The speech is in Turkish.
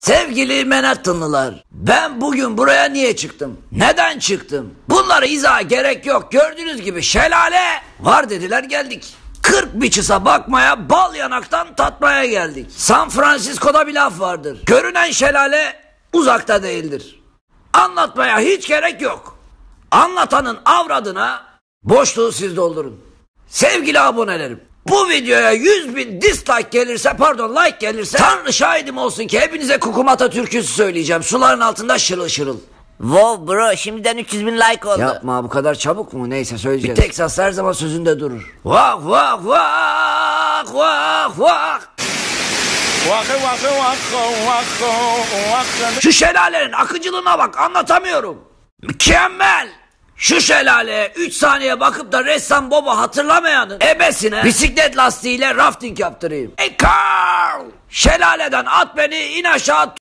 Sevgili Manhattanlılar, ben bugün buraya niye çıktım? Neden çıktım? Bunları izaha gerek yok. Gördüğünüz gibi şelale var dediler geldik. 40 biçisa bakmaya, bal yanaktan tatmaya geldik. San Francisco'da bir laf vardır. Görünen şelale uzakta değildir. Anlatmaya hiç gerek yok. Anlatanın avradına boşluğu siz doldurun. Sevgili abonelerim, bu videoya 100 bin dislike gelirse pardon like gelirse Tanrı şahidim olsun ki hepinize Kukumata türküsü söyleyeceğim. Suların altında şırıl şırıl. Wow bro şimdiden 300 bin like oldu. Yapma bu kadar çabuk mu? Neyse söyleyeceğiz. Bir Texas her zaman sözünde durur. Vah vah vah vah vah. Şu şelalenin akıcılığına bak anlatamıyorum. Mükemmel. Şu şelaleye 3 saniye bakıp da ressam Bobo hatırlamayanın ebesine bisiklet lastiğiyle rafting yaptırayım. Hey Carl! Şelaleden at beni in aşağı